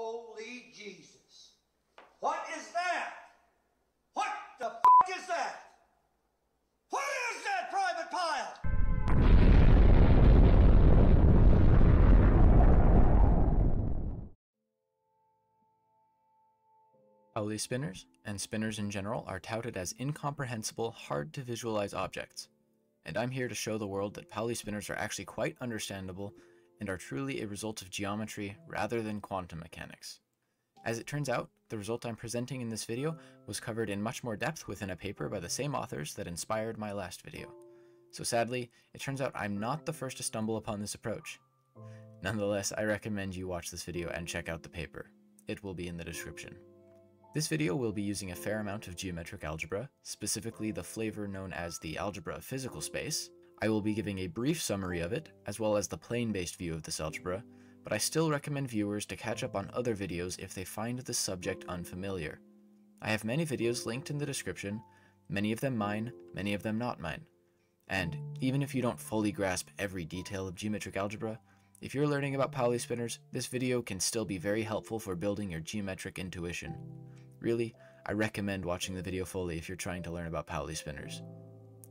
Holy Jesus. What is that? What the f is that? What is that, Private Pyle? Pauli spinors, and spinors in general, are touted as incomprehensible, hard to visualize objects. And I'm here to show the world that Pauli spinors are actually quite understandable and are truly a result of geometry rather than quantum mechanics. As it turns out, the result I'm presenting in this video was covered in much more depth within a paper by the same authors that inspired my last video. So sadly, it turns out I'm not the first to stumble upon this approach. Nonetheless, I recommend you watch this video and check out the paper. It will be in the description. This video will be using a fair amount of geometric algebra, specifically the flavor known as the algebra of physical space. I will be giving a brief summary of it, as well as the plane-based view of this algebra, but I still recommend viewers to catch up on other videos if they find this subject unfamiliar. I have many videos linked in the description, many of them mine, many of them not mine. And even if you don't fully grasp every detail of geometric algebra, if you're learning about Pauli spinors, this video can still be very helpful for building your geometric intuition. Really, I recommend watching the video fully if you're trying to learn about Pauli spinors.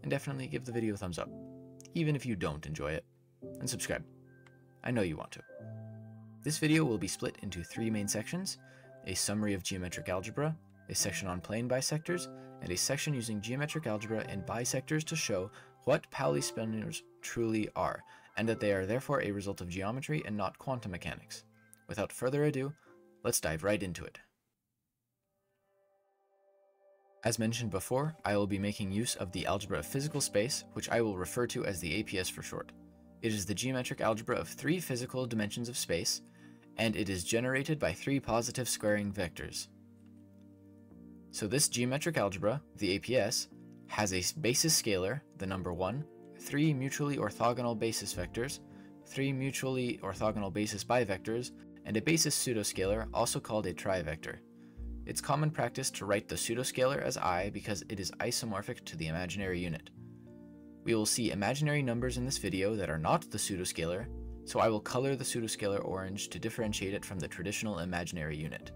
And definitely give the video a thumbs up, even if you don't enjoy it. And subscribe. I know you want to. This video will be split into three main sections, a summary of geometric algebra, a section on plane bisectors, and a section using geometric algebra and bisectors to show what Pauli spinors truly are, and that they are therefore a result of geometry and not quantum mechanics. Without further ado, let's dive right into it. As mentioned before, I will be making use of the algebra of physical space, which I will refer to as the APS for short. It is the geometric algebra of three physical dimensions of space, and it is generated by three positive squaring vectors. So this geometric algebra, the APS, has a basis scalar, the number 1, three mutually orthogonal basis vectors, three mutually orthogonal basis bivectors, and a basis pseudoscalar, also called a trivector. It's common practice to write the pseudoscalar as i because it is isomorphic to the imaginary unit. We will see imaginary numbers in this video that are not the pseudoscalar, so I will color the pseudoscalar orange to differentiate it from the traditional imaginary unit.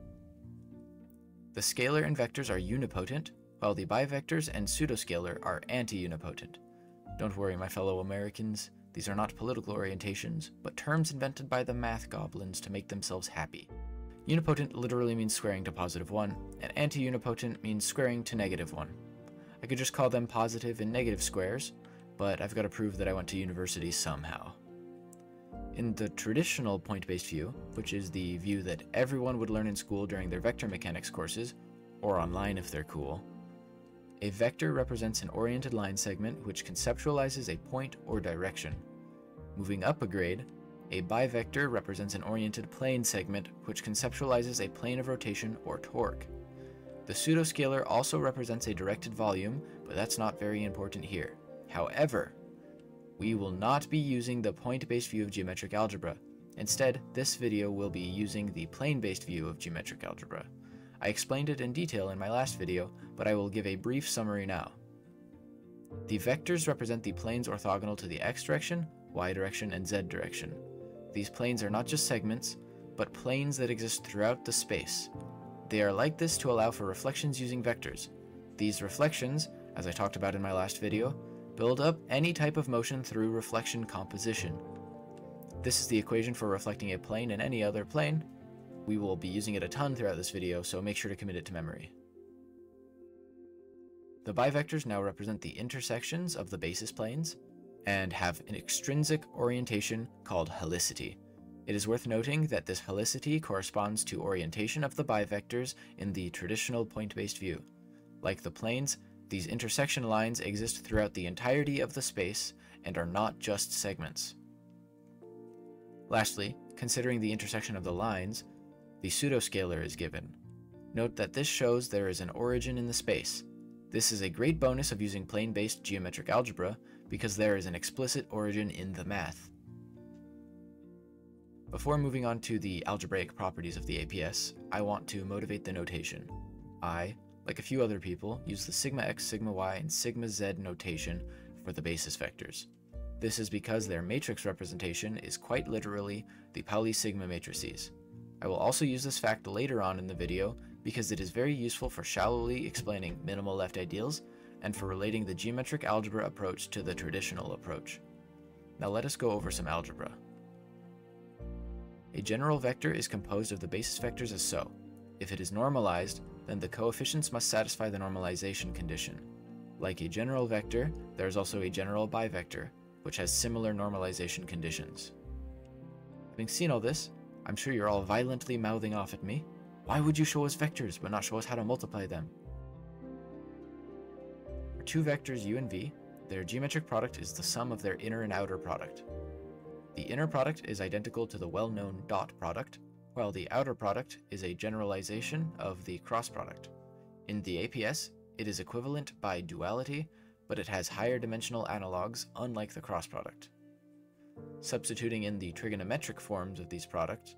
The scalar and vectors are unipotent, while the bivectors and pseudoscalar are anti-unipotent. Don't worry, my fellow Americans, these are not political orientations, but terms invented by the math goblins to make themselves happy. Unipotent literally means squaring to positive 1, and anti-unipotent means squaring to negative 1. I could just call them positive and negative squares, but I've got to prove that I went to university somehow. In the traditional point-based view, which is the view that everyone would learn in school during their vector mechanics courses, or online if they're cool, a vector represents an oriented line segment which conceptualizes a point or direction. Moving up a grade, a bivector represents an oriented plane segment which conceptualizes a plane of rotation or torque. The pseudoscalar also represents a directed volume, but that's not very important here. However, we will not be using the point-based view of geometric algebra. Instead, this video will be using the plane-based view of geometric algebra. I explained it in detail in my last video, but I will give a brief summary now. The vectors represent the planes orthogonal to the x direction, y direction, and z direction. These planes are not just segments, but planes that exist throughout the space. They are like this to allow for reflections using vectors. These reflections, as I talked about in my last video, build up any type of motion through reflection composition. This is the equation for reflecting a plane in any other plane. We will be using it a ton throughout this video, so make sure to commit it to memory. The bivectors now represent the intersections of the basis planes, and have an extrinsic orientation called helicity. It is worth noting that this helicity corresponds to orientation of the bivectors in the traditional point-based view. Like the planes, these intersection lines exist throughout the entirety of the space and are not just segments. Lastly, considering the intersection of the lines, the pseudoscalar is given. Note that this shows there is an origin in the space. This is a great bonus of using plane-based geometric algebra because there is an explicit origin in the math. Before moving on to the algebraic properties of the APS, I want to motivate the notation. I, like a few other people, use the sigma x, sigma y, and sigma z notation for the basis vectors. This is because their matrix representation is quite literally the Pauli sigma matrices. I will also use this fact later on in the video because it is very useful for shallowly explaining minimal left ideals and for relating the geometric algebra approach to the traditional approach. Now let us go over some algebra. A general vector is composed of the basis vectors as so. If it is normalized, then the coefficients must satisfy the normalization condition. Like a general vector, there is also a general bivector, which has similar normalization conditions. Having seen all this, I'm sure you're all violently mouthing off at me. Why would you show us vectors but not show us how to multiply them? For two vectors u and v, their geometric product is the sum of their inner and outer product. The inner product is identical to the well-known dot product, while the outer product is a generalization of the cross product. In the APS, it is equivalent by duality, but it has higher dimensional analogues unlike the cross product. Substituting in the trigonometric forms of these products,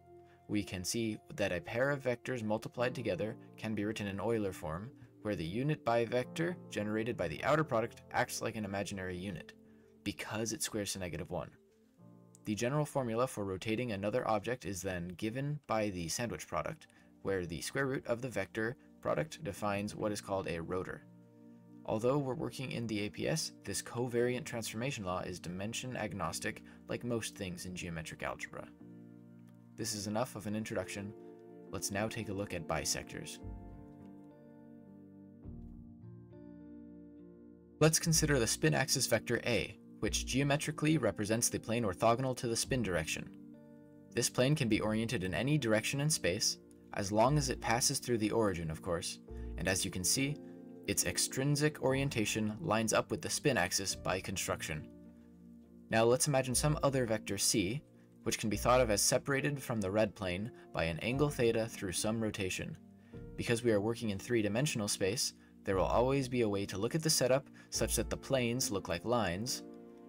we can see that a pair of vectors multiplied together can be written in Euler form, where the unit bivector generated by the outer product acts like an imaginary unit, because it squares to negative 1. The general formula for rotating another object is then given by the sandwich product, where the square root of the vector product defines what is called a rotor. Although we're working in the APS, this covariant transformation law is dimension agnostic like most things in geometric algebra. This is enough of an introduction. Let's now take a look at bisectors. Let's consider the spin axis vector A, which geometrically represents the plane orthogonal to the spin direction. This plane can be oriented in any direction in space, as long as it passes through the origin, of course, and as you can see, its extrinsic orientation lines up with the spin axis by construction. Now let's imagine some other vector c, which can be thought of as separated from the red plane by an angle theta through some rotation. Because we are working in three-dimensional space, there will always be a way to look at the setup such that the planes look like lines,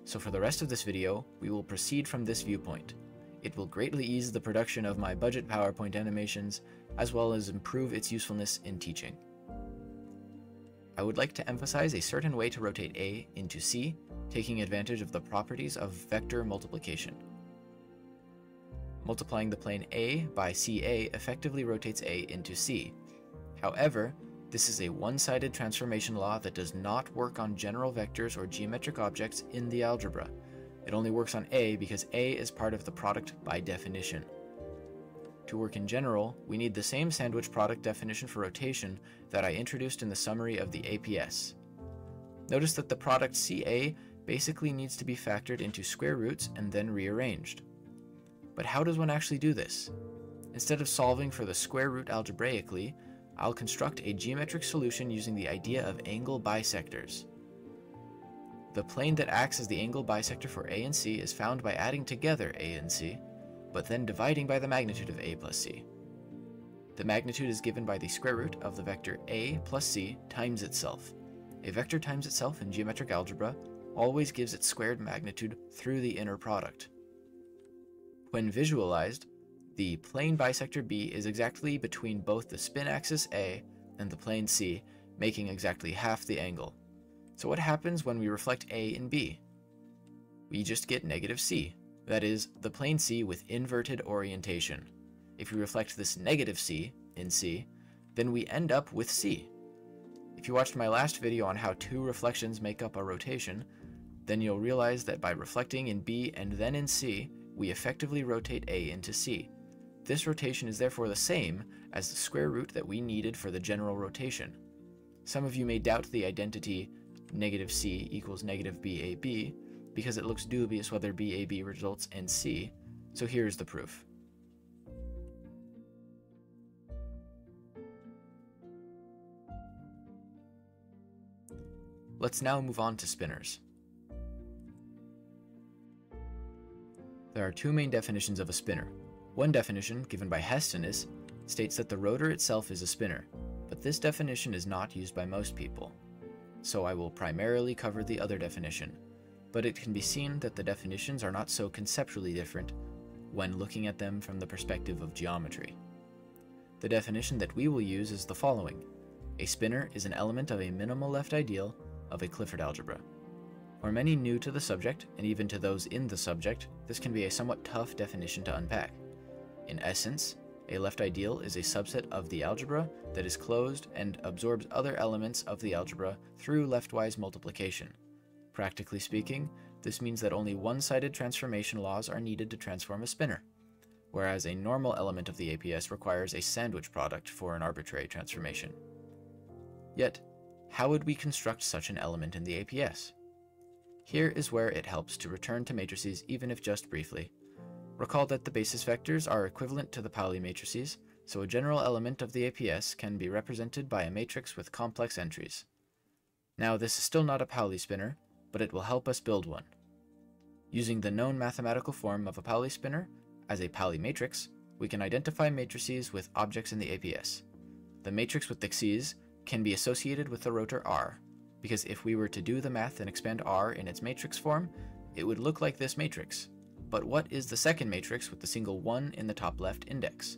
so for the rest of this video, we will proceed from this viewpoint. It will greatly ease the production of my budget PowerPoint animations, as well as improve its usefulness in teaching. I would like to emphasize a certain way to rotate A into C, taking advantage of the properties of vector multiplication. Multiplying the plane A by CA effectively rotates A into C. However, this is a one-sided transformation law that does not work on general vectors or geometric objects in the algebra. It only works on A because A is part of the product by definition. To work in general, we need the same sandwich product definition for rotation that I introduced in the summary of the APS. Notice that the product CA basically needs to be factored into square roots and then rearranged. But how does one actually do this? Instead of solving for the square root algebraically, I'll construct a geometric solution using the idea of angle bisectors. The plane that acts as the angle bisector for A and C is found by adding together A and C, but then dividing by the magnitude of a plus c. The magnitude is given by the square root of the vector a plus c times itself. A vector times itself in geometric algebra always gives its squared magnitude through the inner product. When visualized, the plane bisector B is exactly between both the spin axis A and the plane C, making exactly half the angle. So what happens when we reflect A in B? We just get negative C, that is, the plane C with inverted orientation. If we reflect this negative C in C, then we end up with C. If you watched my last video on how two reflections make up a rotation, then you'll realize that by reflecting in B and then in C, we effectively rotate A into C. This rotation is therefore the same as the square root that we needed for the general rotation. Some of you may doubt the identity negative C equals negative BAB, because it looks dubious whether BAB results in C, so here's the proof. Let's now move on to spinors. There are two main definitions of a spinor. One definition, given by Hestenes, states that the rotor itself is a spinor, but this definition is not used by most people. So I will primarily cover the other definition, but it can be seen that the definitions are not so conceptually different when looking at them from the perspective of geometry. The definition that we will use is the following. A spinor is an element of a minimal left ideal of a Clifford algebra. For many new to the subject, and even to those in the subject, this can be a somewhat tough definition to unpack. In essence, a left ideal is a subset of the algebra that is closed and absorbs other elements of the algebra through leftwise multiplication. Practically speaking, this means that only one-sided transformation laws are needed to transform a spinor, whereas a normal element of the APS requires a sandwich product for an arbitrary transformation. Yet, how would we construct such an element in the APS? Here is where it helps to return to matrices even if just briefly. Recall that the basis vectors are equivalent to the Pauli matrices, so a general element of the APS can be represented by a matrix with complex entries. Now this is still not a Pauli spinor, but it will help us build one. Using the known mathematical form of a Pauli spinor as a Pauli matrix, we can identify matrices with objects in the APS. The matrix with the x's can be associated with the rotor R, because if we were to do the math and expand R in its matrix form, it would look like this matrix. But what is the second matrix with the single 1 in the top left index?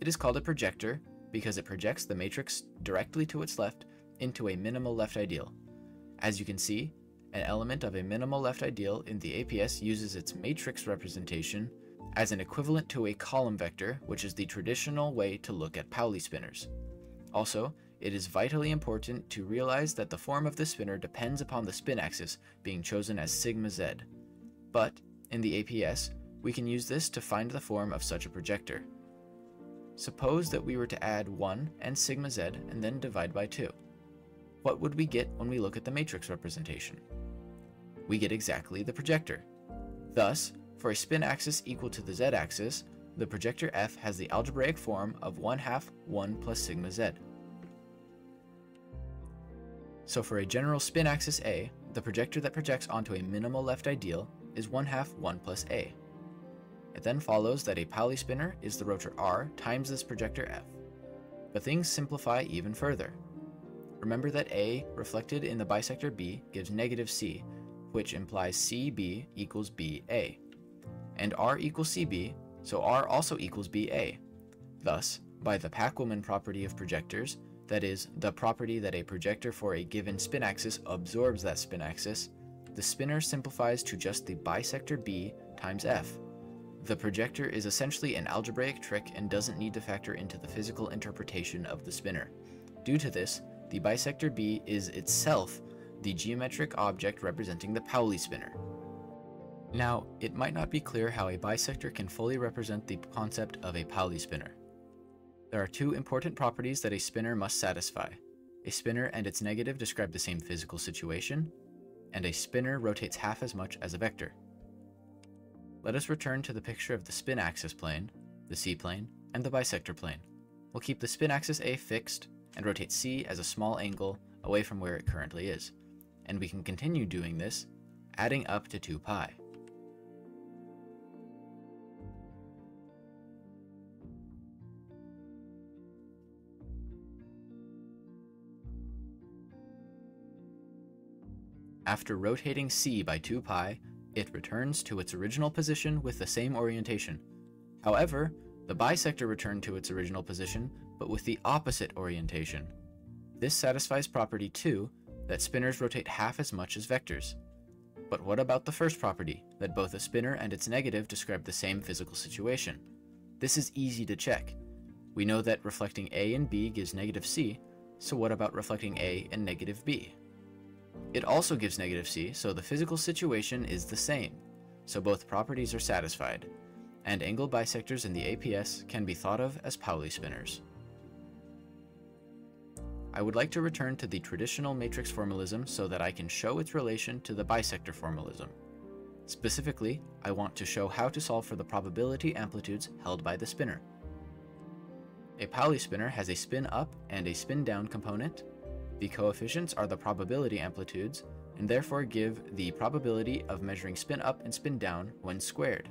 It is called a projector because it projects the matrix directly to its left into a minimal left ideal. As you can see, an element of a minimal left ideal in the APS uses its matrix representation as an equivalent to a column vector, which is the traditional way to look at Pauli spinors. Also, it is vitally important to realize that the form of the spinor depends upon the spin axis being chosen as sigma z. But, in the APS, we can use this to find the form of such a projector. Suppose that we were to add 1 and sigma z and then divide by 2. What would we get when we look at the matrix representation? We get exactly the projector. Thus, for a spin axis equal to the z-axis, the projector f has the algebraic form of 1 half 1 plus sigma z. So for a general spin axis A, the projector that projects onto a minimal left ideal is 1 half 1 plus A. It then follows that a Pauli spinor is the rotor R times this projector F. But things simplify even further. Remember that A reflected in the bisector B gives negative C, which implies CB equals BA. And R equals CB, so R also equals BA. Thus, by the Packelmann property of projectors, that is, the property that a projector for a given spin axis absorbs that spin axis, the spinor simplifies to just the bisector B times F. The projector is essentially an algebraic trick and doesn't need to factor into the physical interpretation of the spinor. Due to this, the bisector B is itself the geometric object representing the Pauli spinor. Now, it might not be clear how a bisector can fully represent the concept of a Pauli spinor. There are two important properties that a spinor must satisfy. A spinor and its negative describe the same physical situation, and a spinor rotates half as much as a vector. Let us return to the picture of the spin axis plane, the c-plane, and the bisector plane. We'll keep the spin axis A fixed and rotate c as a small angle away from where it currently is, and we can continue doing this, adding up to 2 pi. After rotating c by 2 pi, it returns to its original position with the same orientation. However, the bisector returned to its original position, but with the opposite orientation. This satisfies property 2, that spinors rotate half as much as vectors. But what about the first property, that both a spinor and its negative describe the same physical situation? This is easy to check. We know that reflecting A and B gives negative C, so what about reflecting A and negative B? It also gives negative c, so the physical situation is the same, so both properties are satisfied, and angle bisectors in the APS can be thought of as Pauli spinors. I would like to return to the traditional matrix formalism so that I can show its relation to the bisector formalism. Specifically, I want to show how to solve for the probability amplitudes held by the spinor. A Pauli spinor has a spin up and a spin down component, the coefficients are the probability amplitudes, and therefore give the probability of measuring spin up and spin down when squared.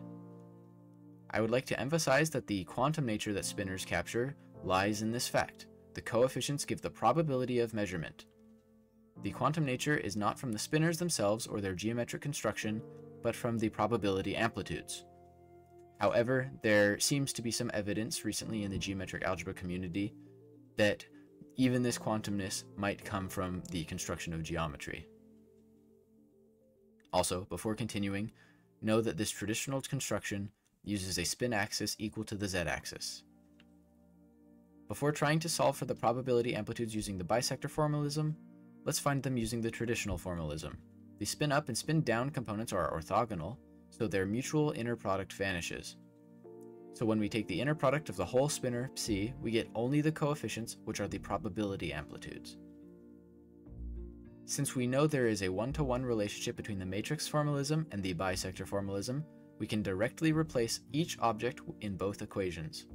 I would like to emphasize that the quantum nature that spinors capture lies in this fact. The coefficients give the probability of measurement. The quantum nature is not from the spinors themselves or their geometric construction, but from the probability amplitudes. However, there seems to be some evidence recently in the geometric algebra community that even this quantumness might come from the construction of geometry. Also, before continuing, know that this traditional construction uses a spin axis equal to the z-axis. Before trying to solve for the probability amplitudes using the bisector formalism, let's find them using the traditional formalism. The spin up and spin down components are orthogonal, so their mutual inner product vanishes. So when we take the inner product of the whole spinor, psi, we get only the coefficients, which are the probability amplitudes. Since we know there is a one-to-one -one relationship between the matrix formalism and the bisector formalism, we can directly replace each object in both equations.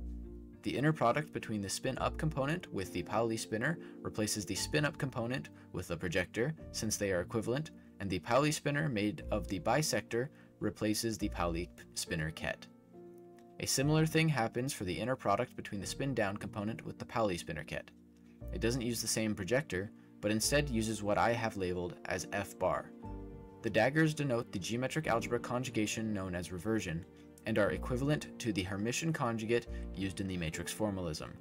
The inner product between the spin-up component with the Pauli spinor replaces the spin-up component with the projector, since they are equivalent, and the Pauli spinor made of the bisector replaces the Pauli spinor ket. A similar thing happens for the inner product between the spin-down component with the Pauli spinor ket. It doesn't use the same projector, but instead uses what I have labeled as f bar. The daggers denote the geometric algebra conjugation known as reversion, and are equivalent to the Hermitian conjugate used in the matrix formalism.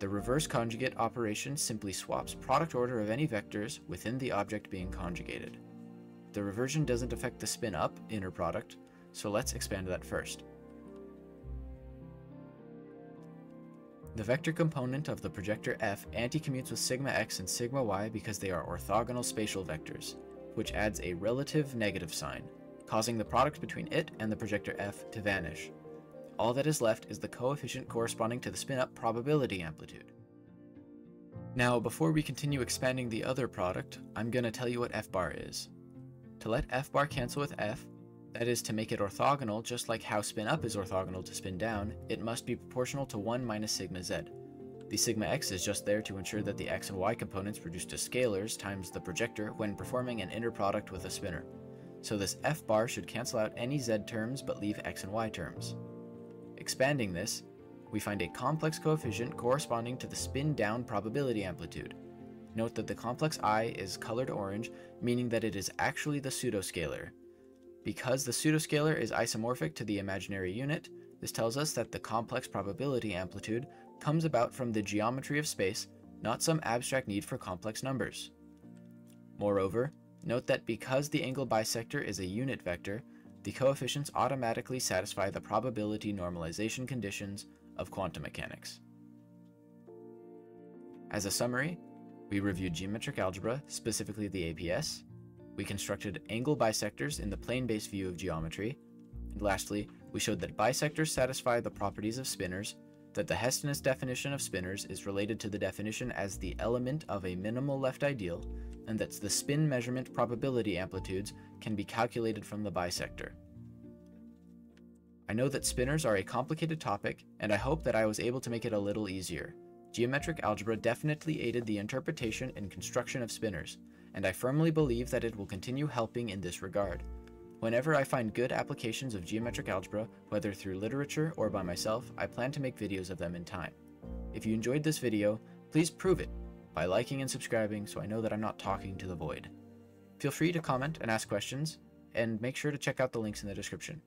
The reverse conjugate operation simply swaps product order of any vectors within the object being conjugated. The reversion doesn't affect the spin up inner product, so let's expand that first. The vector component of the projector f anti-commutes with sigma x and sigma y because they are orthogonal spatial vectors, which adds a relative negative sign, causing the product between it and the projector f to vanish. All that is left is the coefficient corresponding to the spin-up probability amplitude. Now, before we continue expanding the other product, I'm going to tell you what f bar is. To let f bar cancel with f, that is, to make it orthogonal just like how spin up is orthogonal to spin down, it must be proportional to 1 minus sigma z. The sigma x is just there to ensure that the x and y components produced as scalars times the projector when performing an inner product with a spinor. So this f bar should cancel out any z terms but leave x and y terms. Expanding this, we find a complex coefficient corresponding to the spin down probability amplitude. Note that the complex i is colored orange, meaning that it is actually the pseudoscalar, because the pseudoscalar is isomorphic to the imaginary unit, this tells us that the complex probability amplitude comes about from the geometry of space, not some abstract need for complex numbers. Moreover, note that because the angle bisector is a unit vector, the coefficients automatically satisfy the probability normalization conditions of quantum mechanics. As a summary, we reviewed geometric algebra, specifically the APS, we constructed angle bisectors in the plane-based view of geometry, and lastly, we showed that bisectors satisfy the properties of spinors, that the Hestenes definition of spinors is related to the definition as the element of a minimal left ideal, and that the spin measurement probability amplitudes can be calculated from the bisector. I know that spinors are a complicated topic, and I hope that I was able to make it a little easier. Geometric algebra definitely aided the interpretation and construction of spinors, and I firmly believe that it will continue helping in this regard. Whenever I find good applications of geometric algebra, whether through literature or by myself, I plan to make videos of them in time. If you enjoyed this video, please prove it by liking and subscribing so I know that I'm not talking to the void. Feel free to comment and ask questions, and make sure to check out the links in the description.